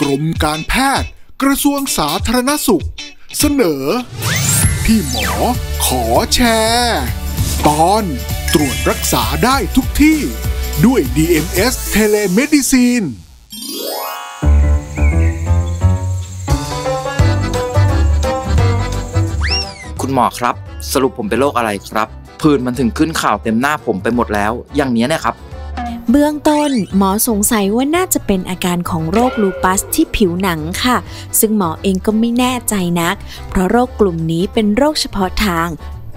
กรมการแพทย์ กระทรวงสาธารณสุข เสนอ พี่หมอขอแชร์ ตอนตรวจรักษาได้ทุกที่ด้วย DMS Telemedicine คุณหมอครับ สรุปผมเป็นโรคอะไรครับ ผื่นมันถึงขึ้นข่าวเต็มหน้าผมไปหมดแล้ว อย่างนี้เนี่ยครับ เบื้องต้นหมอสงสัยว่าน่าจะเป็นอาการของโรคลูปัสที่ผิวหนังค่ะ ซึ่งหมอเองก็ไม่แน่ใจนัก เพราะโรคกลุ่มนี้เป็นโรคเฉพาะทาง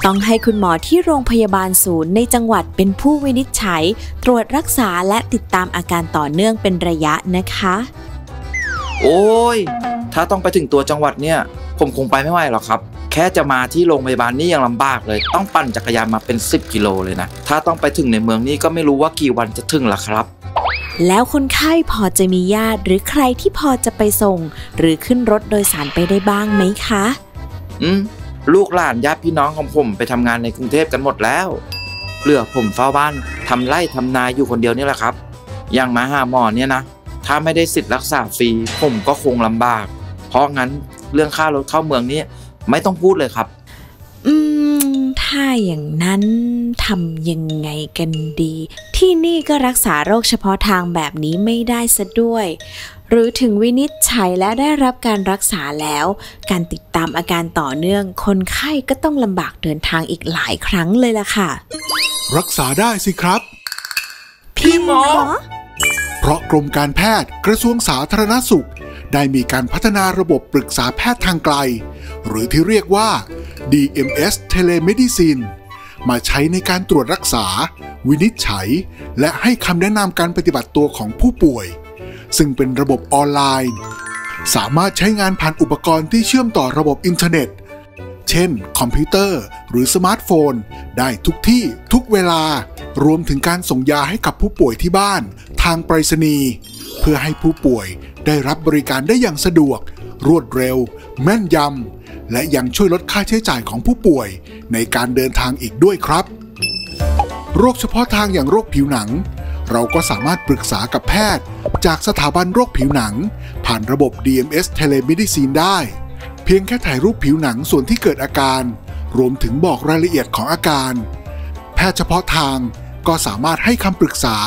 ต้องให้คุณหมอที่โรงพยาบาลศูนย์ในจังหวัดเป็นผู้วินิจฉัย ตรวจรักษาและติดตามอาการต่อเนื่องเป็นระยะนะคะ โอ้ย ถ้าต้องไปถึงตัวจังหวัดเนี่ย ผมคงไปไม่ไหวหรอกครับ แค่จะมาที่โรงพยาบาลนี่ยังลำบากเลย ต้องปั่นจักรยานมาเป็น 10 กิโลเลยนะ ถ้าต้องไปถึงในเมืองนี่ก็ไม่รู้ว่ากี่วันจะถึงล่ะครับ แล้วคนไข้พอจะมีญาติหรือใครที่พอจะไปส่ง หรือขึ้นรถโดยสารไปได้บ้างไหมคะ อืมลูกหลานญาติพี่น้องของผมไปทำงานในกรุงเทพกันหมดแล้วเหลือผมเฝ้าบ้านทำไร่ทำนาอยู่คนเดียวนี่แหละครับ อย่างมาหาหมอเนี่ยนะ ถ้าไม่ได้สิทธิ์รักษาฟรีผมก็คงลำบาก เพราะงั้นเรื่องค่ารถเข้าเมืองนี่ ไม่ต้องพูดเลยครับ อืม ถ้าอย่างนั้นทำยังไงกันดี ที่นี่ก็รักษาโรคเฉพาะทางแบบนี้ไม่ได้ซะด้วย หรือถึงวินิจฉัยและได้รับการรักษาแล้ว การติดตามอาการต่อเนื่อง คนไข้ก็ต้องลำบากเดินทางอีกหลายครั้งเลยล่ะค่ะ รักษาได้สิครับ พี่หมอ เพราะกรมการแพทย์กระทรวงสาธารณสุข ได้มีการพัฒนาระบบปรึกษาแพทย์ทางไกล หรือที่เรียกว่า DMS Telemedicine มาใช้ในการตรวจรักษา วินิจฉัย และให้คำแนะนำการปฏิบัติตัวของผู้ป่วย ซึ่งเป็นระบบออนไลน์ สามารถใช้งานผ่านอุปกรณ์ที่เชื่อมต่อระบบอินเทอร์เน็ต เช่น คอมพิวเตอร์ หรือสมาร์ทโฟน ได้ทุกที่ทุกเวลา รวมถึงการส่งยาให้กับผู้ป่วยที่บ้าน ทางไปรษณีย์เพื่อให้ผู้ป่วย ได้รับบริการได้อย่างสะดวก รวดเร็ว แม่นยำ และยังช่วยลดค่าใช้จ่ายของผู้ป่วย ในการเดินทางอีกด้วยครับ โรคเฉพาะทางอย่างโรคผิวหนัง เราก็สามารถปรึกษากับแพทย์ จากสถาบันโรคผิวหนัง ผ่านระบบ DMS Telemedicine ได้ เพียงแค่ถ่ายรูปผิวหนังส่วนที่เกิดอาการ รวมถึงบอกรายละเอียดของอาการ แพทย์เฉพาะทางก็สามารถให้คำปรึกษา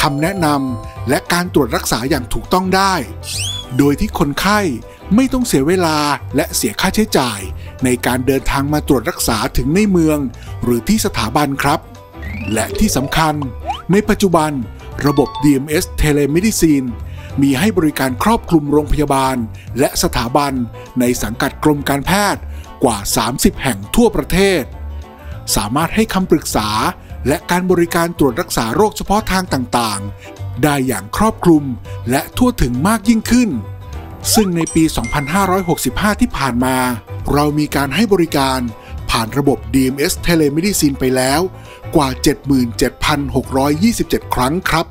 คำแนะนำ และการตรวจรักษาอย่างถูกต้องได้ โดยที่คนไข้ไม่ต้องเสียเวลาและเสียค่าใช้จ่าย ในการเดินทางมาตรวจรักษาถึงในเมือง หรือที่สถาบันครับ และที่สำคัญ ในปัจจุบัน ระบบ DMS Telemedicine มีให้บริการครอบคลุมโรงพยาบาล และสถาบันในสังกัดกรมการแพทย์กว่า 30 แห่งทั่วประเทศ สามารถให้คำปรึกษาและการบริการตรวจรักษาโรคเฉพาะทางต่างๆ ได้อย่างครอบคลุมและทั่วถึงมากยิ่งขึ้น ซึ่งในปี 2565 ที่ผ่านมา เรามีการให้บริการผ่านระบบ DMS Telemedicine ไปแล้วกว่า 77,627 ครั้งครับ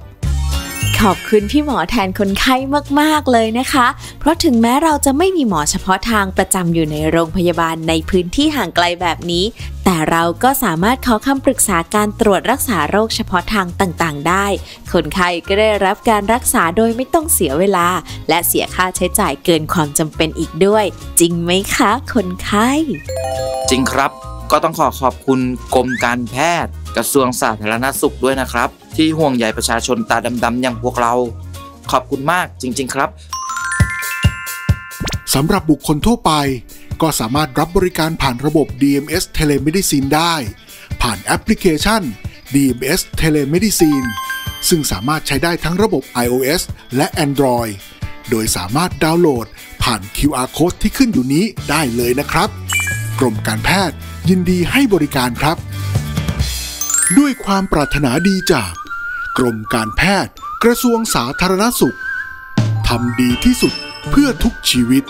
อบคุณพี่หมอแทนคนไข้มากๆเลยนะคะ เพราะถึงแม้เราจะไม่มีหมอเฉพาะทางประจำอยู่ในโรงพยาบาลในพื้นที่ห่างไกลแบบนี้ แต่เราก็สามารถขอคำปรึกษาการตรวจรักษาโรคเฉพาะทางต่างๆ ได้ คนไข้ก็ได้รับการรักษาโดยไม่ต้องเสียเวลา และเสียค่าใช้จ่ายเกินความจำเป็นอีกด้วย จริงไหมคะ คนไข้ จริงครับ ก็ต้องขอขอบคุณกรมการแพทย์ กระทรวงสาธารณสุขด้วยนะครับ ที่ห่วงใยประชาชนตาดำๆอย่างพวกเรา ขอบคุณมากจริง ๆ ครับสำหรับบุคคลทั่วไป ก็สามารถรับบริการผ่านระบบ DMS Telemedicine ได้ ผ่านแอปพลิเคชัน DMS Telemedicine ซึ่งสามารถใช้ได้ทั้งระบบ iOS และ Android โดยสามารถดาวน์โหลดผ่าน QR Code ที่ขึ้นอยู่นี้ได้เลยนะครับ กรมการแพทย์ยินดีให้บริการครับ ด้วยความปรารถนาดีจาก กรมการแพทย์กระทรวงสาธารณสุขทำดีที่สุดเพื่อทุกชีวิต